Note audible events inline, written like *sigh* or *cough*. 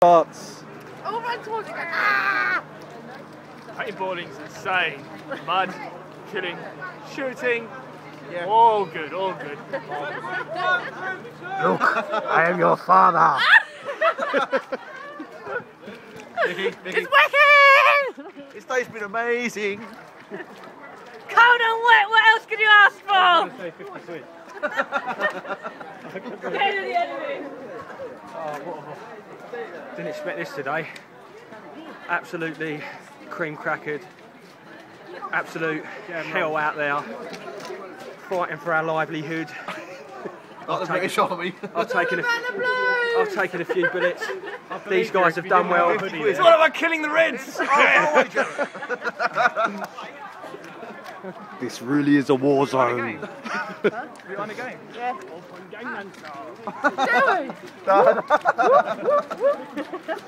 starts. Oh, run towards you. Ah! Paintballing's insane. Mud, killing, shooting. All good, all good. Look, I am your father. Vicky, Vicky. It's working! This day's been amazing. Cold and wet, what else could you ask for? Say 50 quid. *laughs* Head of the enemy. Didn't expect this today. Absolutely cream crackered. Absolute hell out there. Fighting for our livelihood. Like the British Army. I've taken a, the I've taken a few bullets. *laughs* These guys have done well. It's all about killing the Reds. *laughs* This really is a war zone. Behind the game. Do *laughs* we? *laughs*